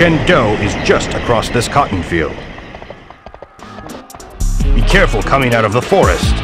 Chengdu is just across this cotton field. Be careful coming out of the forest.